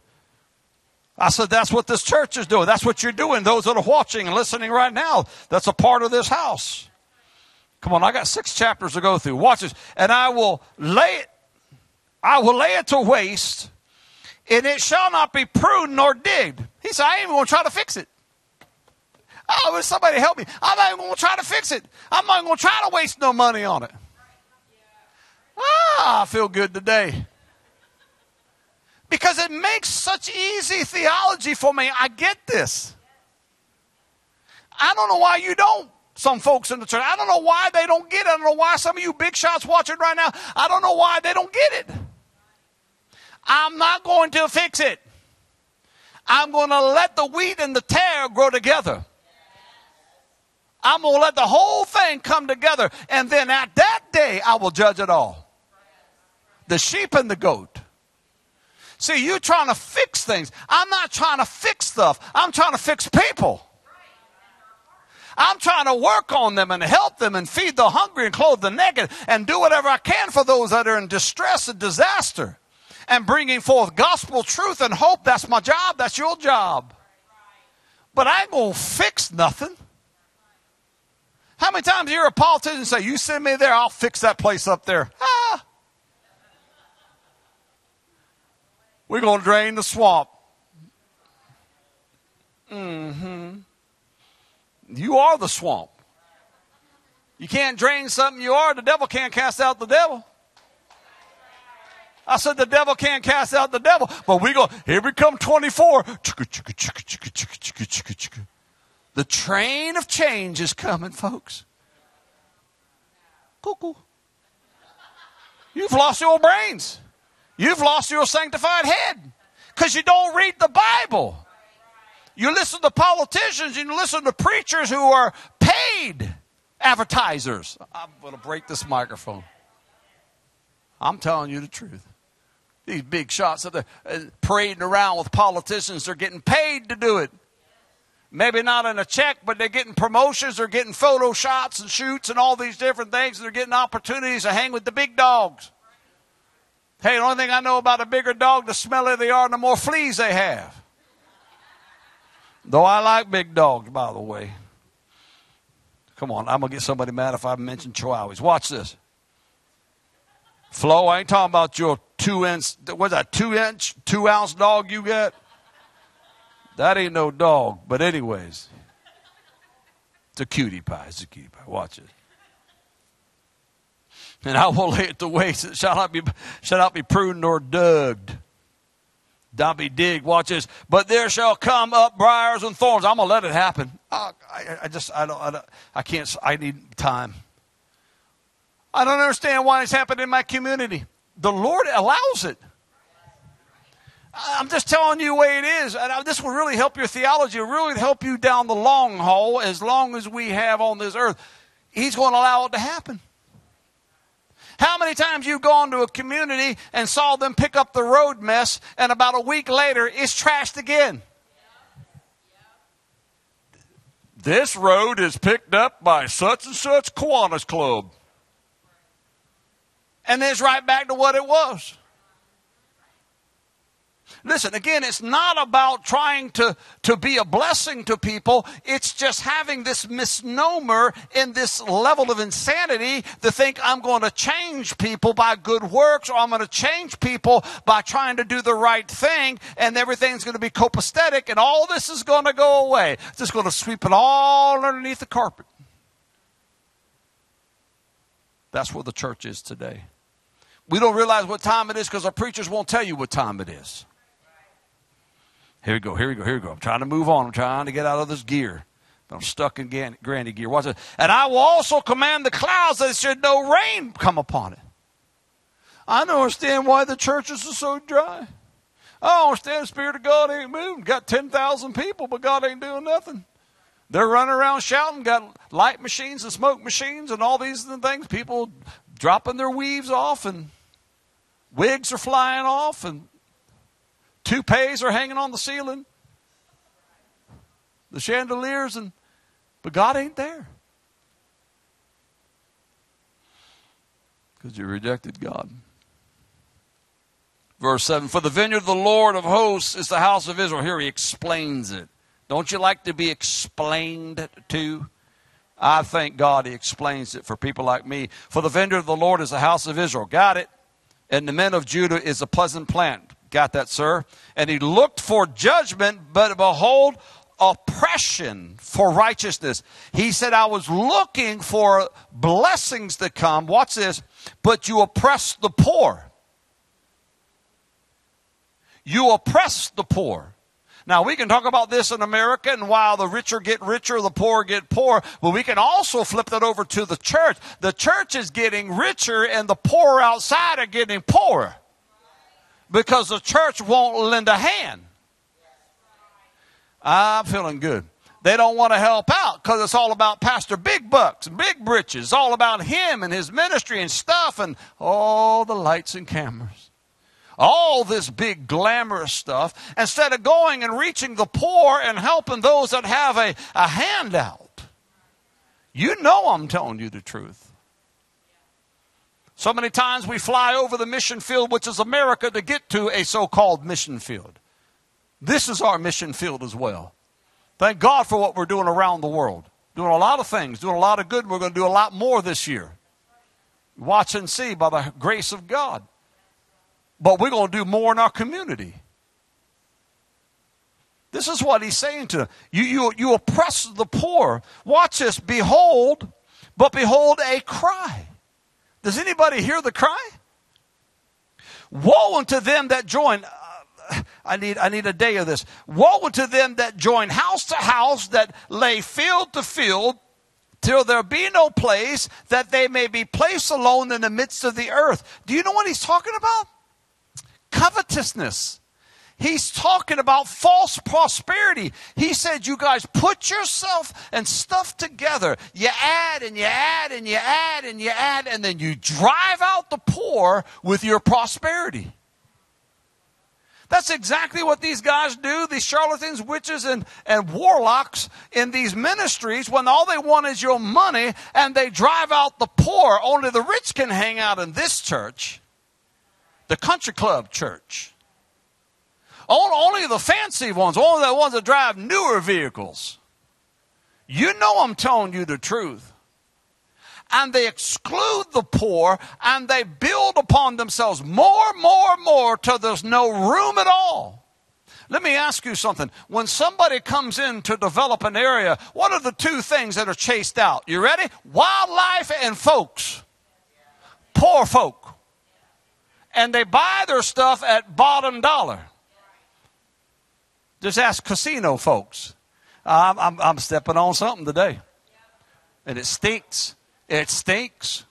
I said, that's what this church is doing. That's what you're doing. Those that are watching and listening right now, that's a part of this house. Come on, I got six chapters to go through. Watch this. And I will lay it I will lay it to waste, and it shall not be pruned nor digged. He said, I ain't even going to try to fix it. Oh, will somebody help me? I'm not even going to try to fix it. I'm not going to try to waste no money on it. Ah, I feel good today. Because it makes such easy theology for me. I get this. I don't know why you don't some folks in the church. I don't know why they don't get it. I don't know why some of you big shots watching right now, I don't know why they don't get it. I'm not going to fix it. I'm going to let the wheat and the tare grow together. I'm going to let the whole thing come together. And then at that day, I will judge it all. The sheep and the goat. See, you're trying to fix things. I'm not trying to fix stuff. I'm trying to fix people. I'm trying to work on them and help them and feed the hungry and clothe the naked and do whatever I can for those that are in distress and disaster and bringing forth gospel truth and hope. That's my job. That's your job. But I ain't going to fix nothing. How many times you hear a politician say, You send me there, I'll fix that place up there? Ah. We're going to drain the swamp. Mm hmm. You are the swamp. You can't drain something you are. The devil can't cast out the devil. I said the devil can't cast out the devil, but we go, here we come 24. The train of change is coming, folks. Cuckoo. You've lost your brains. You've lost your sanctified head because you don't read the Bible. You listen to politicians and you listen to preachers who are paid advertisers. I'm going to break this microphone. I'm telling you the truth. These big shots that they're uh, parading around with politicians, they're getting paid to do it. maybe not in a check, but they're getting promotions, they're getting photo shots and shoots and all these different things. They're getting opportunities to hang with the big dogs. Hey, the only thing I know about a bigger dog, the smellier they are, and the more fleas they have. Though I like big dogs, by the way. Come on, I'm going to get somebody mad if I mention chihuahuas. Watch this. Flo, I ain't talking about your two inch, what's that, two inch, two ounce dog you got? That ain't no dog. But, anyways, it's a cutie pie. It's a cutie pie. Watch it. And I will lay it to waste. It shall not be, shall not be pruned nor dug. Don't be digged. Watch this. But there shall come up briars and thorns. I'm gonna let it happen. I, I, I just, I don't, I don't, I can't. I need time. I don't understand why it's happened in my community. The Lord allows it. I'm just telling you the way it is. And this will really help your theology. It really help you down the long haul as long as we have on this earth. He's going to allow it to happen. How many times you've gone to a community and saw them pick up the road mess and about a week later it's trashed again? This road is picked up by such and such Kiwanis Club. And it's right back to what it was. Listen, again, it's not about trying to, to be a blessing to people. It's just having this misnomer in this level of insanity to think I'm going to change people by good works or I'm going to change people by trying to do the right thing and everything's going to be copacetic and all this is going to go away. It's just going to sweep it all underneath the carpet. That's where the church is today. We don't realize what time it is because our preachers won't tell you what time it is. Here we go, here we go, here we go. I'm trying to move on. I'm trying to get out of this gear. But I'm stuck in granny gear. Watch it. And I will also command the clouds that should no rain come upon it. I don't understand why the churches are so dry. I don't understand the Spirit of God ain't moving. Got 10,000 people, but God ain't doing nothing. They're running around shouting, got light machines and smoke machines and all these things. People dropping their weaves off and wigs are flying off and Toupees are hanging on the ceiling. The chandeliers and but God ain't there. Because you rejected God. Verse 7 For the vineyard of the Lord of hosts is the house of Israel. Here he explains it. Don't you like to be explained to? I thank God he explains it for people like me. For the vineyard of the Lord is the house of Israel. Got it? And the men of Judah is a pleasant plant. Got that, sir? And he looked for judgment, but behold, oppression for righteousness. He said, I was looking for blessings to come. Watch this. But you oppress the poor. You oppress the poor. Now, we can talk about this in America, and while the richer get richer, the poor get poor, but we can also flip that over to the church. The church is getting richer, and the poor outside are getting poorer because the church won't lend a hand. I'm feeling good. They don't want to help out because it's all about Pastor Big Bucks and Big Britches. All about him and his ministry and stuff and all the lights and cameras. All this big glamorous stuff instead of going and reaching the poor and helping those that have a, a handout. You know I'm telling you the truth. So many times we fly over the mission field, which is America, to get to a so called mission field. This is our mission field as well. Thank God for what we're doing around the world. Doing a lot of things, doing a lot of good. We're going to do a lot more this year. Watch and see by the grace of God. But we're going to do more in our community. This is what he's saying to. You, you, you oppress the poor. Watch this. Behold, but behold a cry. Does anybody hear the cry? Woe unto them that join. Uh, I need, I need a day of this. Woe unto them that join house to house, that lay field to field, till there be no place, that they may be placed alone in the midst of the earth. Do you know what he's talking about? Covetousness. He's talking about false prosperity. He said, You guys put yourself and stuff together. You add and you add and you add and you add, and then you drive out the poor with your prosperity. That's exactly what these guys do, these charlatans, witches, and, and warlocks in these ministries when all they want is your money and they drive out the poor. Only the rich can hang out in this church, the country club church. Only the fancy ones, only the ones that drive newer vehicles. You know I'm telling you the truth and they exclude the poor and they build upon themselves more, more, more till there's no room at all. Let me ask you something. When somebody comes in to develop an area, what are the two things that are chased out? You ready? Wildlife and folks. Poor folk. And they buy their stuff at bottom dollar. Just ask casino folks. I'm, I'm, I'm stepping on something today. And it stinks. It stinks.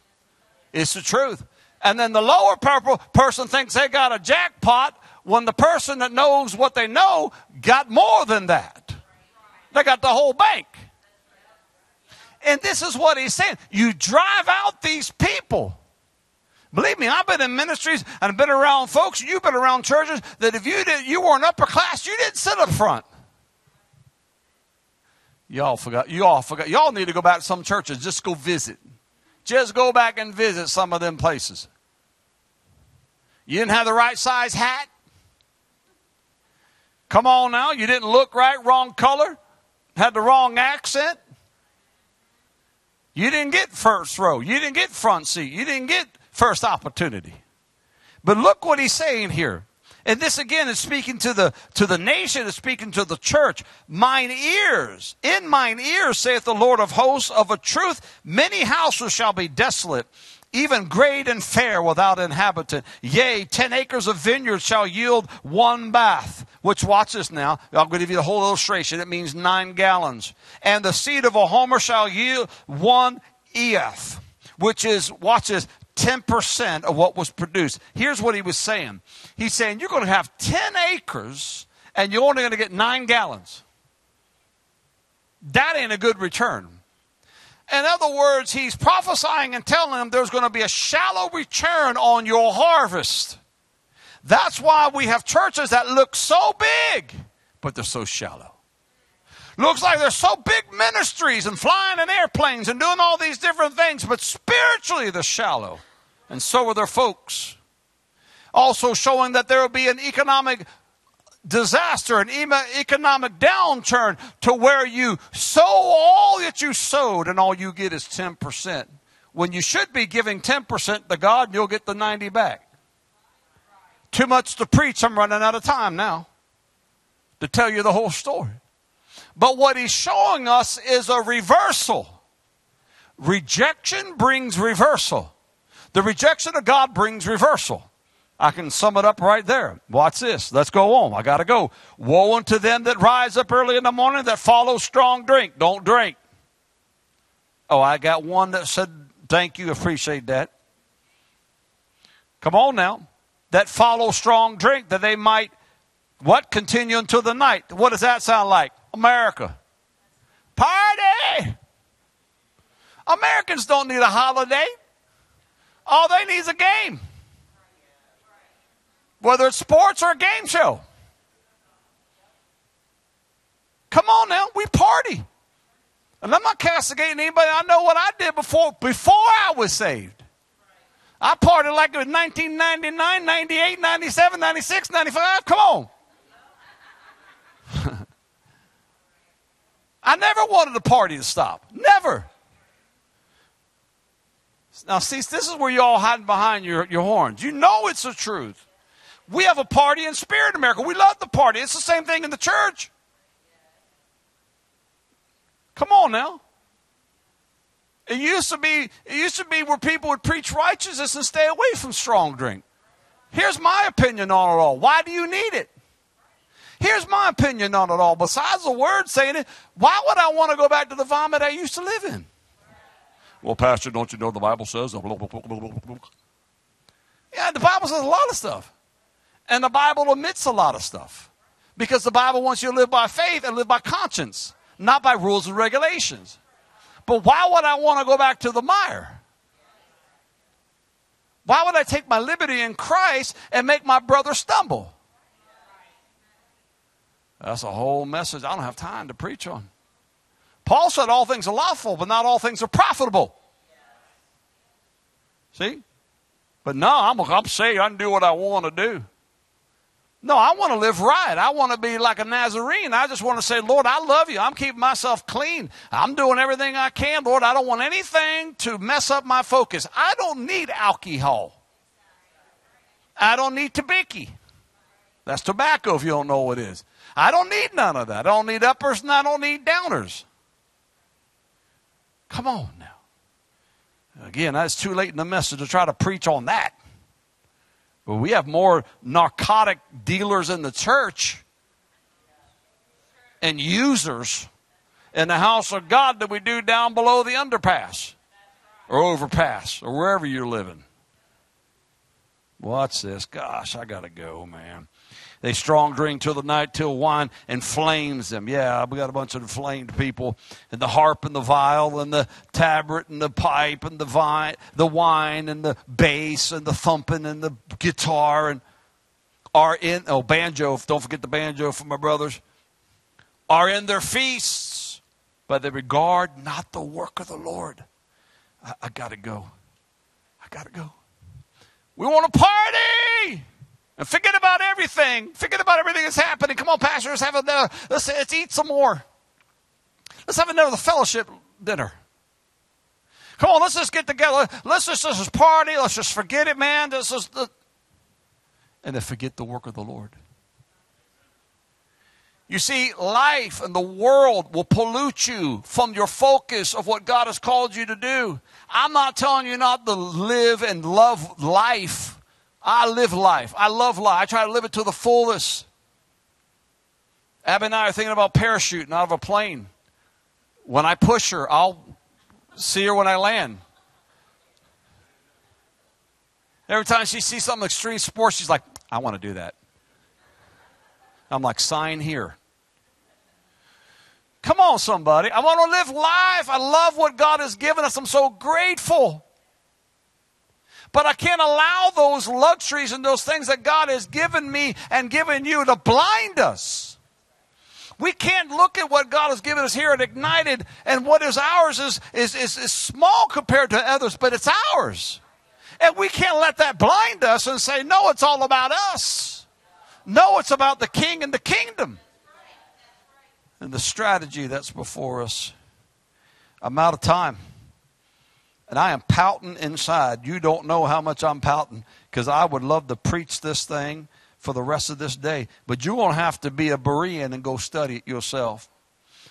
It's the truth. And then the lower purple person thinks they got a jackpot when the person that knows what they know got more than that. They got the whole bank. And this is what he's saying. You drive out these people. Believe me, I've been in ministries and I've been around folks, and you've been around churches that if you did you were an upper class, you didn't sit up front. Y'all forgot. Y'all forgot. Y'all need to go back to some churches. Just go visit. Just go back and visit some of them places. You didn't have the right size hat. Come on now. You didn't look right, wrong color, had the wrong accent. You didn't get first row. You didn't get front seat. You didn't get first opportunity. But look what he's saying here. And this again is speaking to the, to the nation, is speaking to the church. Mine ears, in mine ears, saith the Lord of hosts, of a truth, many houses shall be desolate, even great and fair without inhabitant. Yea, ten acres of vineyard shall yield one bath. Which, watch this now. I'm going to give you the whole illustration. It means nine gallons. And the seed of a homer shall yield one ephah which is, watch this, 10% of what was produced. Here's what he was saying. He's saying you're going to have 10 acres and you're only going to get nine gallons. That ain't a good return. In other words, he's prophesying and telling them there's going to be a shallow return on your harvest. That's why we have churches that look so big, but they're so shallow. Looks like they're so big ministries and flying in airplanes and doing all these different things, but spiritually they're shallow. And so are their folks. Also showing that there will be an economic disaster, an economic downturn to where you sow all that you sowed and all you get is 10%. When you should be giving 10% to God, you'll get the 90 back. Too much to preach. I'm running out of time now to tell you the whole story. But what he's showing us is a reversal. Rejection brings reversal. The rejection of God brings reversal. I can sum it up right there. Watch this. Let's go on. I got to go. Woe unto them that rise up early in the morning that follow strong drink. Don't drink. Oh, I got one that said, Thank you. Appreciate that. Come on now. That follow strong drink that they might, what? Continue until the night. What does that sound like? America. Party! Americans don't need a holiday. All they need is a game. Whether it's sports or a game show. Come on now, we party. And I'm not castigating anybody. I know what I did before before I was saved. I partied like it was 1999, 98, 97, 96, 95. Come on. I never wanted the party to stop. Never. Now, see, this is where you all hiding behind your, your horns. You know it's the truth. We have a party in spirit America. We love the party. It's the same thing in the church. Come on now. It used to be it used to be where people would preach righteousness and stay away from strong drink. Here's my opinion on it all. Why do you need it? Here's my opinion on it all. Besides the word saying it, why would I want to go back to the vomit I used to live in? Well, Pastor, don't you know the Bible says? Yeah, the Bible says a lot of stuff. And the Bible omits a lot of stuff. Because the Bible wants you to live by faith and live by conscience, not by rules and regulations. But why would I want to go back to the mire? Why would I take my liberty in Christ and make my brother stumble? That's a whole message I don't have time to preach on. Paul said all things are lawful, but not all things are profitable. See? But no, I'm, I'm saying I can do what I want to do. No, I want to live right. I want to be like a Nazarene. I just want to say, Lord, I love you. I'm keeping myself clean. I'm doing everything I can. Lord, I don't want anything to mess up my focus. I don't need alcohol. I don't need tobacco. That's tobacco if you don't know what it is. I don't need none of that. I don't need uppers and I don't need downers. Come on now. Again, that's too late in the message to try to preach on that. But we have more narcotic dealers in the church and users in the house of God than we do down below the underpass or overpass or wherever you're living. Watch this? Gosh, I got to go, man. They strong drink till the night till wine inflames them. Yeah, we got a bunch of inflamed people. And the harp and the viol and the tabret and the pipe and the vine, the wine and the bass and the thumping and the guitar and are in oh banjo. Don't forget the banjo for my brothers. Are in their feasts, but they regard not the work of the Lord. I, I gotta go. I gotta go. We want to party. And forget about everything. Forget about everything that's happening. Come on, Pastor, let's have another. Let's, let's eat some more. Let's have another fellowship dinner. Come on, let's just get together. Let's just, let's just party. Let's just forget it, man. This is the, and then forget the work of the Lord. You see, life and the world will pollute you from your focus of what God has called you to do. I'm not telling you not to live and love life. I live life. I love life. I try to live it to the fullest. Abby and I are thinking about parachuting out of a plane. When I push her, I'll see her when I land. Every time she sees something extreme sports, she's like, I want to do that. I'm like, sign here. Come on, somebody. I want to live life. I love what God has given us. I'm so grateful. But I can't allow those luxuries and those things that God has given me and given you to blind us. We can't look at what God has given us here at Ignited and what is ours is, is, is, is small compared to others, but it's ours. And we can't let that blind us and say, no, it's all about us. No, it's about the king and the kingdom and the strategy that's before us. I'm out of time and I am pouting inside. You don't know how much I'm pouting because I would love to preach this thing for the rest of this day. But you're going to have to be a Berean and go study it yourself.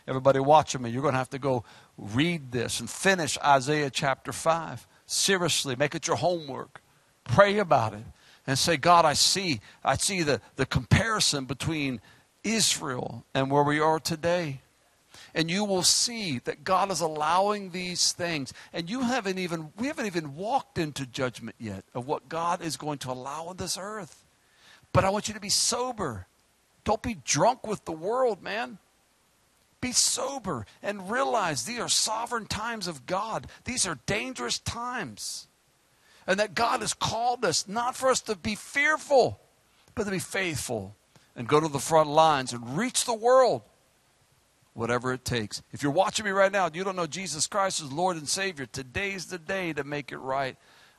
Everybody watching me, you're going to have to go read this and finish Isaiah chapter 5. Seriously, make it your homework. Pray about it and say, God, I see, I see the, the comparison between Israel and where we are today and you will see that God is allowing these things. And you haven't even, we haven't even walked into judgment yet of what God is going to allow on this earth. But I want you to be sober. Don't be drunk with the world, man. Be sober and realize these are sovereign times of God. These are dangerous times. And that God has called us not for us to be fearful, but to be faithful and go to the front lines and reach the world whatever it takes. If you're watching me right now and you don't know Jesus Christ as Lord and Savior, today's the day to make it right.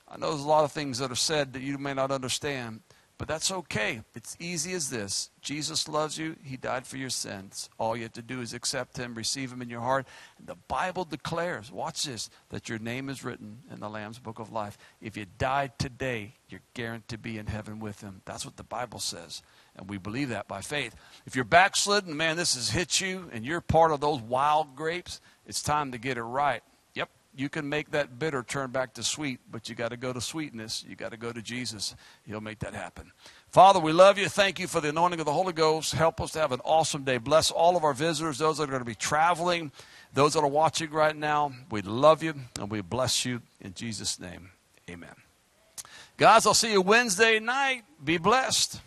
I know there's a lot of things that are said that you may not understand, but that's okay. It's easy as this Jesus loves you, He died for your sins. All you have to do is accept Him, receive Him in your heart. The Bible declares, watch this, that your name is written in the Lamb's Book of Life. If you died today, you're guaranteed to be in heaven with Him. That's what the Bible says. And we believe that by faith. If you're backslidden, man, this has hit you and you're part of those wild grapes, it's time to get it right. Yep, you can make that bitter turn back to sweet, but you got to go to sweetness. You got to go to Jesus. He'll make that happen. Father, we love you. Thank you for the anointing of the Holy Ghost. Help us to have an awesome day. Bless all of our visitors, those that are going to be traveling, those that are watching right now. We love you and we bless you in Jesus' name. Amen. Guys, I'll see you Wednesday night. Be blessed.